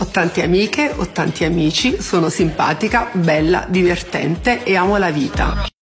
Ho tante amiche, ho tanti amici, sono simpatica, bella, divertente e amo la vita.